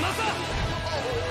さ